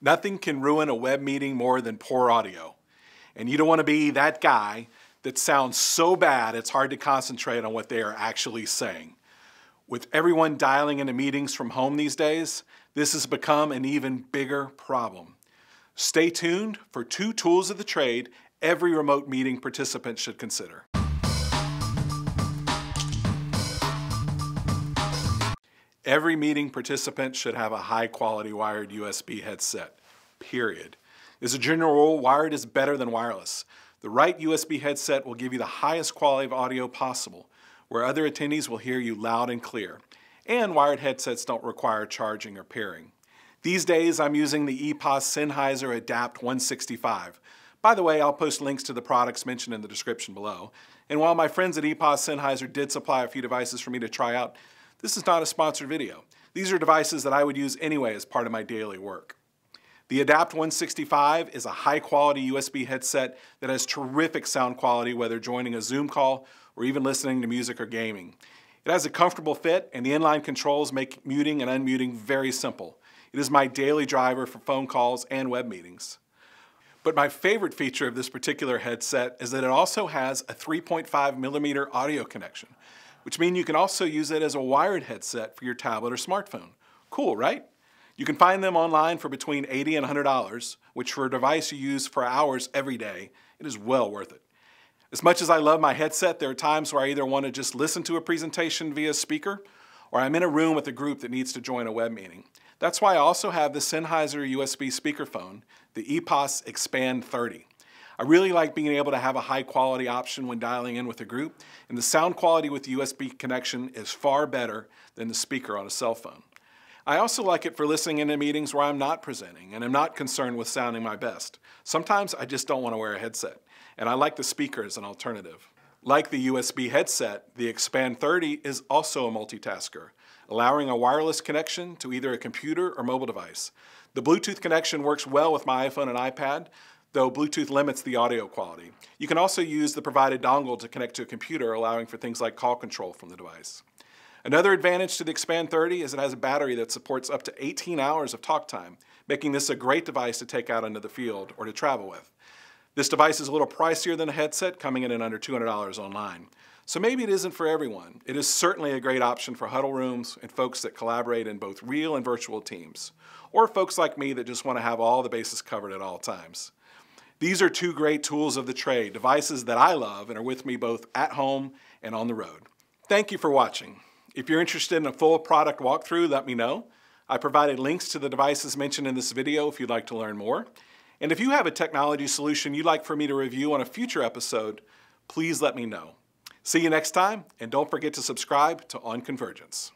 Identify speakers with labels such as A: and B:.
A: Nothing can ruin a web meeting more than poor audio. And you don't want to be that guy that sounds so bad it's hard to concentrate on what they are actually saying. With everyone dialing into meetings from home these days, this has become an even bigger problem. Stay tuned for two tools of the trade every remote meeting participant should consider. Every meeting participant should have a high quality wired USB headset, period. As a general rule, wired is better than wireless. The right USB headset will give you the highest quality of audio possible, where other attendees will hear you loud and clear. And wired headsets don't require charging or pairing. These days, I'm using the EPOS Sennheiser Adapt 165. By the way, I'll post links to the products mentioned in the description below. And while my friends at EPOS Sennheiser did supply a few devices for me to try out, this is not a sponsored video. These are devices that I would use anyway as part of my daily work. The Adapt 165 is a high quality USB headset that has terrific sound quality whether joining a Zoom call or even listening to music or gaming. It has a comfortable fit and the inline controls make muting and unmuting very simple. It is my daily driver for phone calls and web meetings. But my favorite feature of this particular headset is that it also has a 3.5 millimeter audio connection, which means you can also use it as a wired headset for your tablet or smartphone. Cool, right? You can find them online for between 80 and $100, which for a device you use for hours every day, it is well worth it. As much as I love my headset, there are times where I either want to just listen to a presentation via speaker or I'm in a room with a group that needs to join a web meeting. That's why I also have the Sennheiser USB speakerphone, the EPOS Expand 30. I really like being able to have a high quality option when dialing in with a group, and the sound quality with the USB connection is far better than the speaker on a cell phone. I also like it for listening into meetings where I'm not presenting and I'm not concerned with sounding my best. Sometimes I just don't want to wear a headset, and I like the speaker as an alternative. Like the USB headset, the Expand 30 is also a multitasker, allowing a wireless connection to either a computer or mobile device. The Bluetooth connection works well with my iPhone and iPad, though Bluetooth limits the audio quality. You can also use the provided dongle to connect to a computer, allowing for things like call control from the device. Another advantage to the Expand 30 is it has a battery that supports up to 18 hours of talk time, making this a great device to take out into the field or to travel with. This device is a little pricier than a headset, coming in at under $200 online. So maybe it isn't for everyone. It is certainly a great option for huddle rooms and folks that collaborate in both real and virtual teams, or folks like me that just want to have all the bases covered at all times. These are two great tools of the trade, devices that I love and are with me both at home and on the road. Thank you for watching. If you're interested in a full product walkthrough, let me know. I provided links to the devices mentioned in this video if you'd like to learn more. And if you have a technology solution you'd like for me to review on a future episode, please let me know. See you next time, and don't forget to subscribe to On Convergence.